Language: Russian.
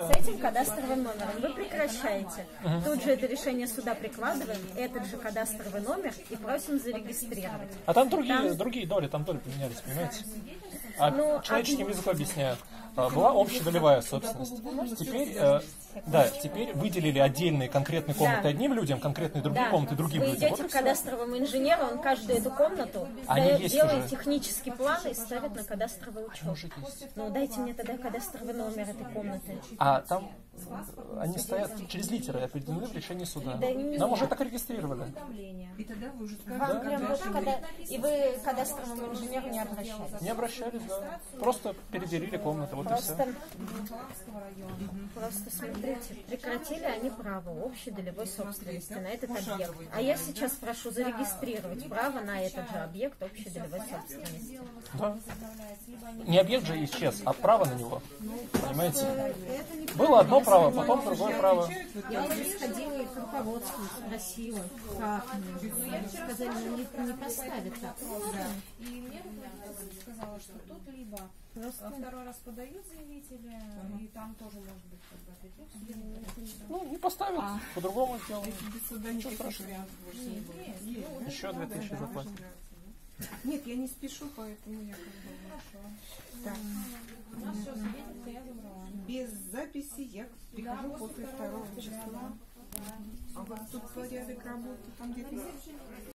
С этим кадастровым номером вы прекращаете. Тут же это решение суда прикладываем, этот же кадастровый номер и просим зарегистрировать. А там другие, другие доли, там доли поменялись, понимаете? А Ну, человеческим а- языком объясняю. А, Была общедолевая собственность. Теперь, э, да, теперь выделили отдельные конкретные комнаты Да. одним людям, конкретные другие Да, комнаты другим вы людям. идете Вот к кадастровому инженеру, он каждую эту комнату Они дает- делает уже. технический план и ставит на кадастровый учет. есть. Ну дайте мне тогда кадастровый номер этой комнаты. А там они стоят через литеры, определены в решении суда. Да Нам уже так регистрировали. И тогда вы уже Вам скажете, прям вот когда... И вы к кадастровому инженеру не обращались. Не обращались, да. Просто переделили комнаты, вот и все. Просто, просто смотрите, прекратили они право общей долевой собственности на этот объект. А я сейчас прошу зарегистрировать право на этот же объект общей долевой собственности. Да. Не объект же исчез, а право на него. Понимаете? Было одно право, потом другое право. Я уже сходила и к руководству спросила, как мне. Сказали, ну не, не поставят так. И мне руководитель сказала, что тут либо а, второй раз подают заявители, и там тоже может быть как бы ответ. Ну, не. Ну, поставят, по-другому сделаем. без суда не будет. Еще две тысячи заплатим. Нет, я не спешу, поэтому я как бы... Так, У нас все, свидетельство я забрала. без записи я прихожу после второго числа. А у вас тут порядок работы, там где-то